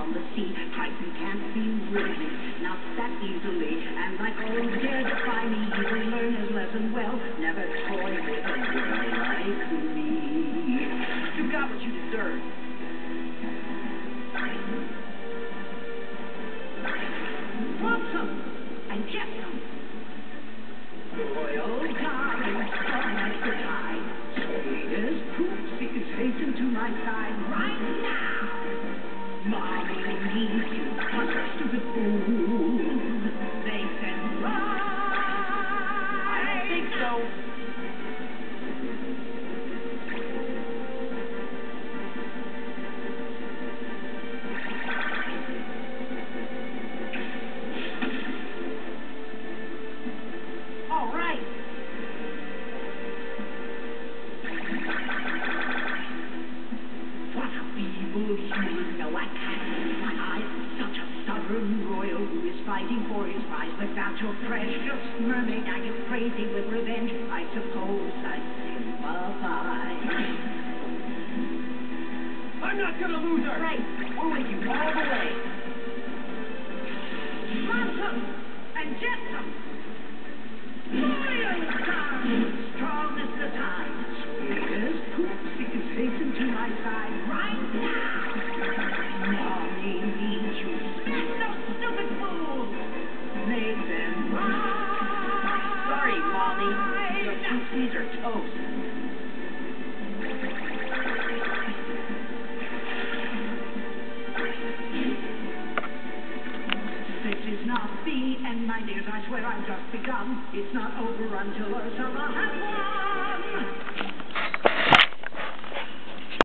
on the sea. Triton can't be riveted, not that easily. And like all who dare defy me, he will learn his lesson well. Never toy with a girl like me. You got what you deserve. Want some and get some. Royal darling, Come to die. Say, as Poopsie is hastened to my side right now. My a royal who is fighting for his prize. But that's your precious mermaid, now you're crazy with revenge. I suppose I sympathize. I'm not gonna lose her. Right, We're with you all the way. Ransom and Jetsam. Royal sun, The Poopsies are toast. This is not the end, my dears. I swear I've just begun. It's not over until Ursula has.